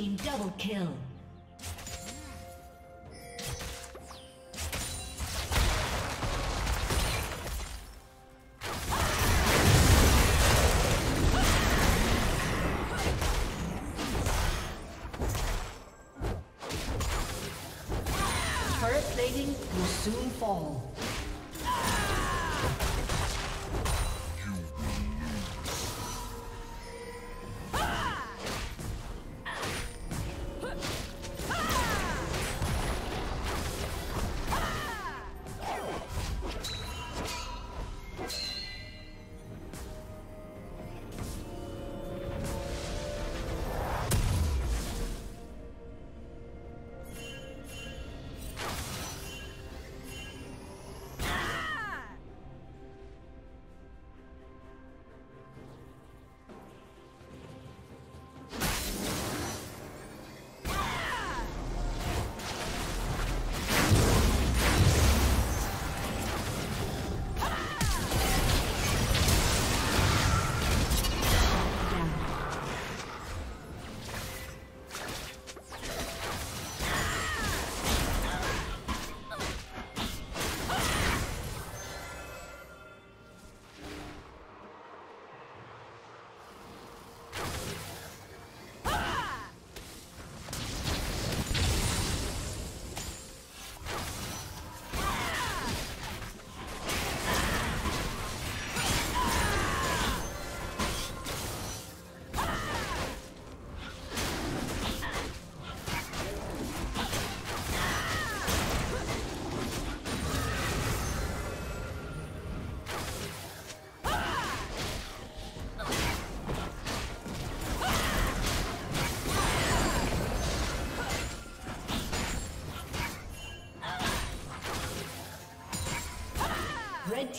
Team double kill.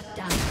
Shut down.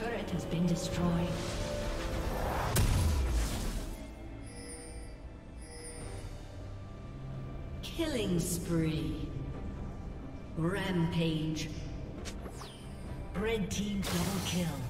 Turret has been destroyed. Killing spree. Rampage. Red team double kill.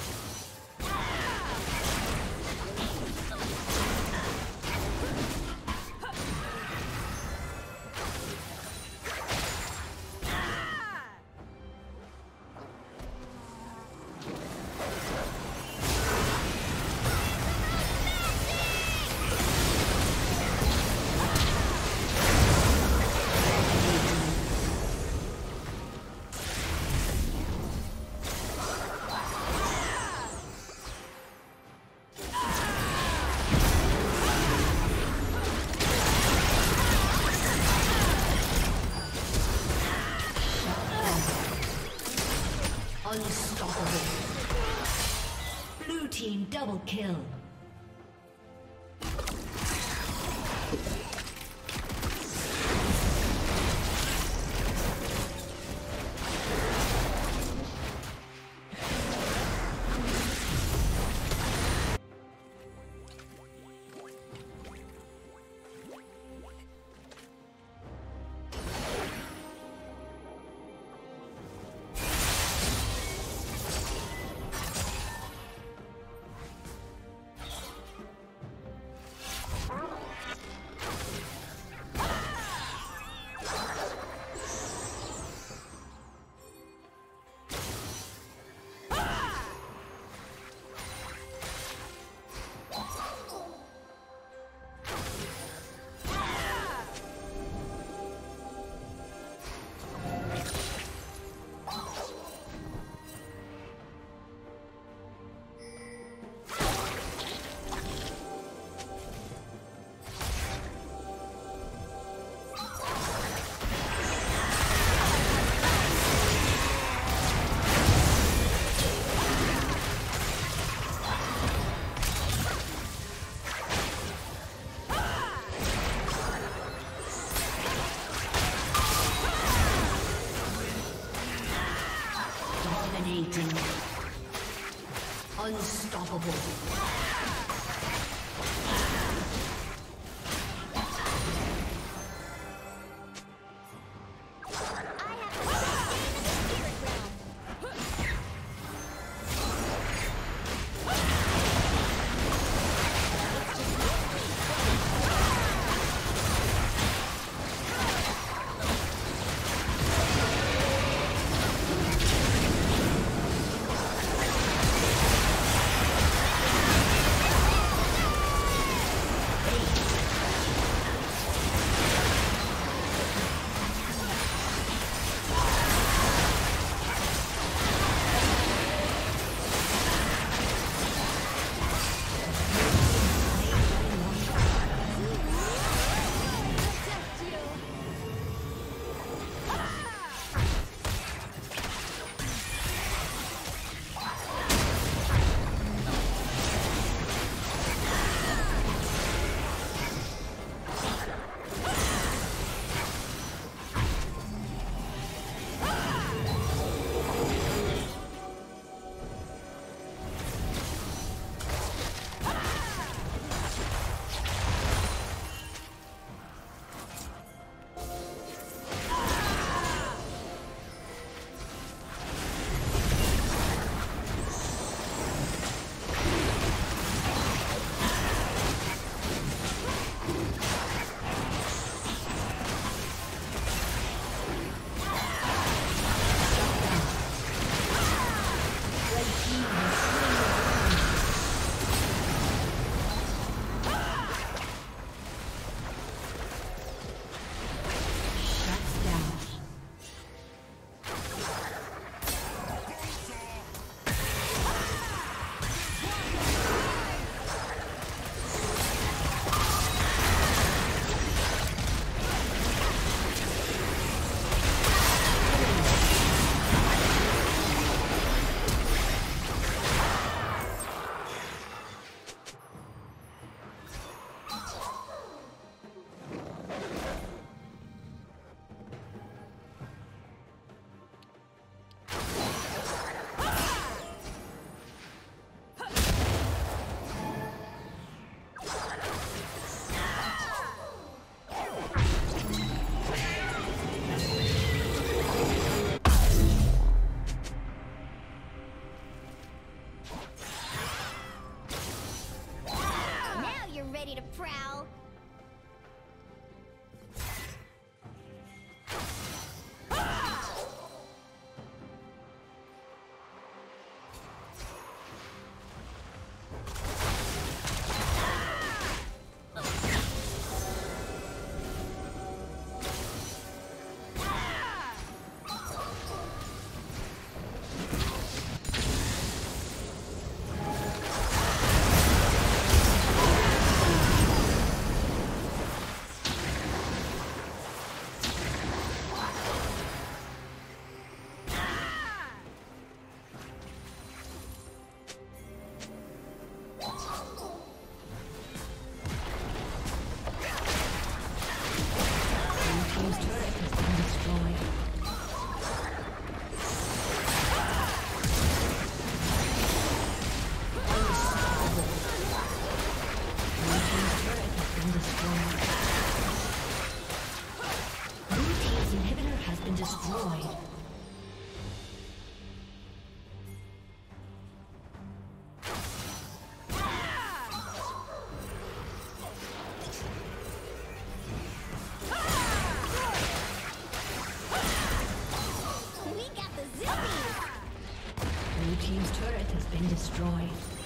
been destroyed.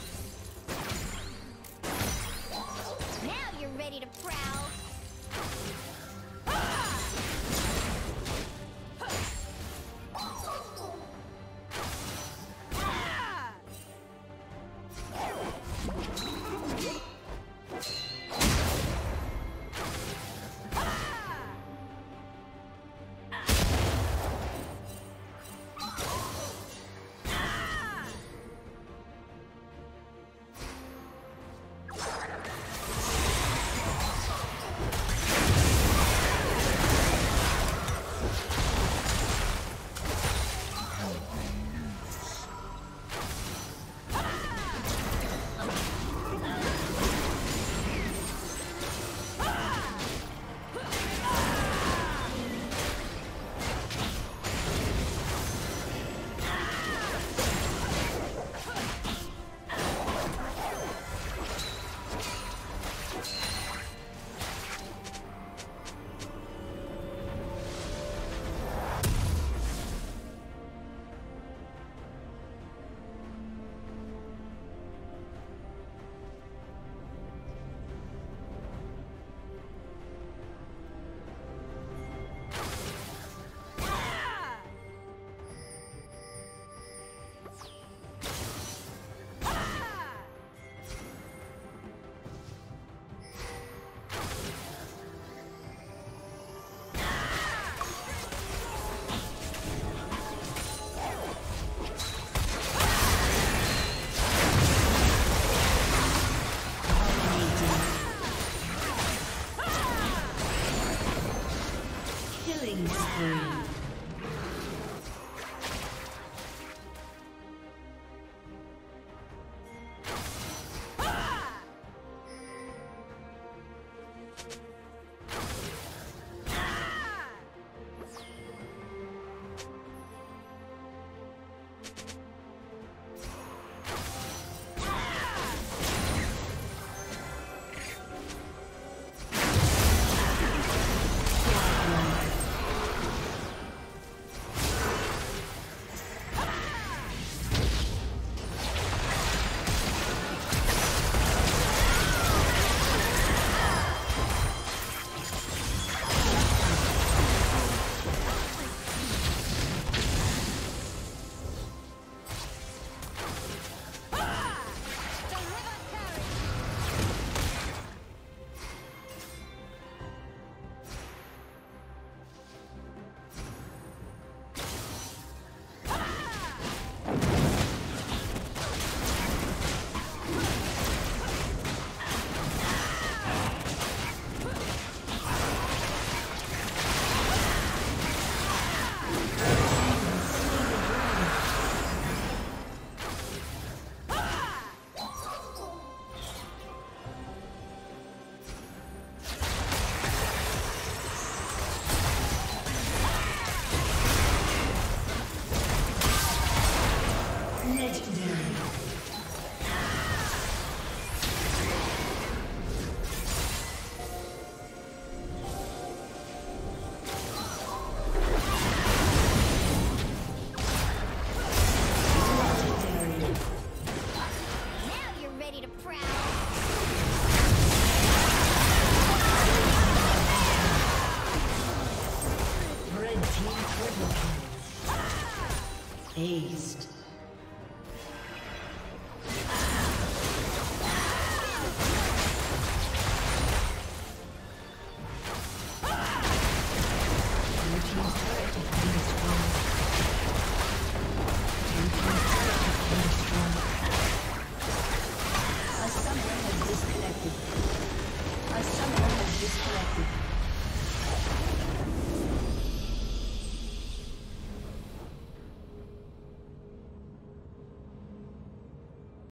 Mm.